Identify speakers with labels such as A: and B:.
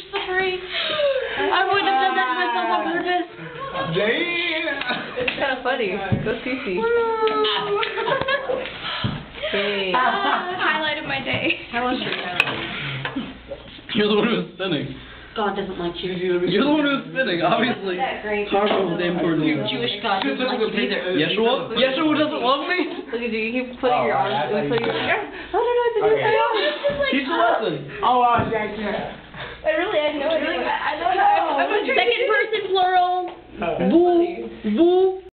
A: she was slippery. I wouldn't have done that to myself on purpose.
B: Damn.
C: It's kind of funny. Go Cece. Hey.
A: Highlight of my day.
C: How was your highlight?
D: You're the one who was spinning.
A: God doesn't like you.
D: You're the one who was spinning, obviously. Harpo was aimed towards you.
A: Jewish God doesn't like you either.
D: Yeshua? Yeshua doesn't love me?
C: Look at you. You keep putting your
B: Oh,
C: arms.
B: I
C: You put
B: you
C: your.
B: said-
C: I don't know what to do.
B: Okay.
D: Teach the lesson.
B: Oh, uh, yeah, yeah.
A: I really had no idea. I don't know.
C: Second person plural.
B: Uh,
D: Vous, vous,